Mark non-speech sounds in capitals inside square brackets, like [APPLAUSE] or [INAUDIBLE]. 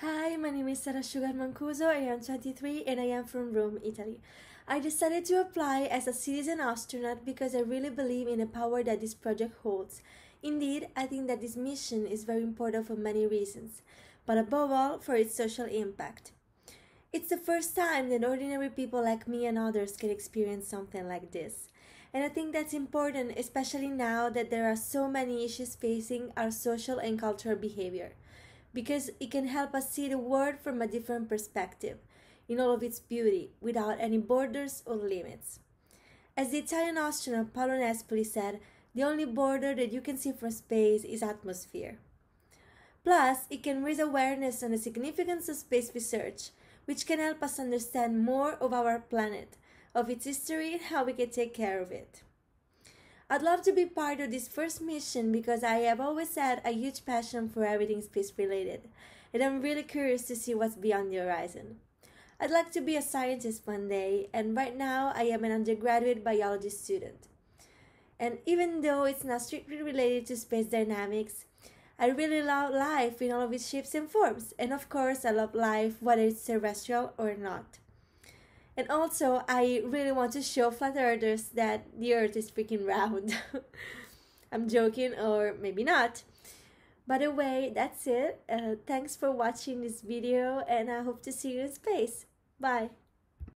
Hi, my name is Sarah Sugar Mancuso. I am 23 and I am from Rome, Italy. I decided to apply as a citizen astronaut because I really believe in the power that this project holds. Indeed, I think that this mission is very important for many reasons, but above all for its social impact. It's the first time that ordinary people like me and others can experience something like this. And I think that's important, especially now that there are so many issues facing our social and cultural behavior because it can help us see the world from a different perspective, in all of its beauty, without any borders or limits. As the Italian astronaut Paolo Nespoli said, the only border that you can see from space is atmosphere. Plus, it can raise awareness on the significance of space research, which can help us understand more of our planet, of its history, and how we can take care of it. I'd love to be part of this first mission because I have always had a huge passion for everything space related, and I'm really curious to see what's beyond the horizon. I'd like to be a scientist one day, and right now I am an undergraduate biology student. And even though it's not strictly related to space dynamics, I really love life in all of its shapes and forms, and of course, I love life whether it's terrestrial or not. And also, I really want to show flat earthers that the earth is freaking round. [LAUGHS] I'm joking, or maybe not. By the way, that's it. Uh, thanks for watching this video, and I hope to see you in space. Bye.